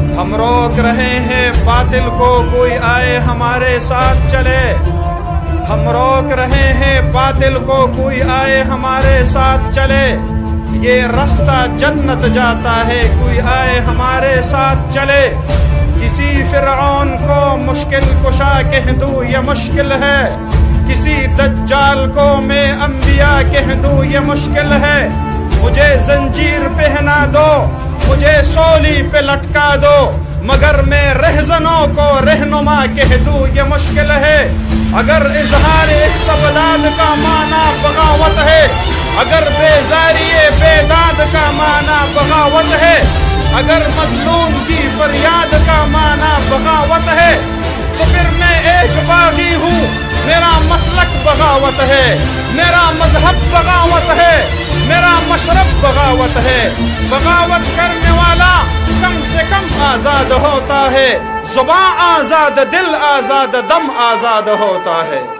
हम रोक रहे हैं, बातिल को कोई आए हमारे साथ चले। हम रोक रहे हैं, बातिल को कोई आए हमारे साथ चले। ये रास्ता जन्नत जाता है, कोई आए हमारे साथ चले। किसी फिरौन को मुश्किल कुशा कह दूँ, ये मुश्किल है। किसी दज्जाल को मैं अंबिया कह दूँ, ये मुश्किल है। मुझे जंजीर पहना दो। मुझे सोली पे लटका दो, मगर मैं रहजनों को रहनुमा कह दूँ, ये मुश्किल है। अगर इजहार इस्तबदाद का माना बगावत है, अगर बेजारी बेदाद का माना बगावत है, अगर मजलूम की फरियाद का माना बगावत है तो फिर मैं एक बागी हूँ, मेरा मसलक बगावत है, मेरा मज़हब बगावत है, मेरा मशरब बगावत है। बगावत करने वाला कम से कम आज़ाद होता है। जुबा आज़ाद, दिल आज़ाद, दम आज़ाद होता है।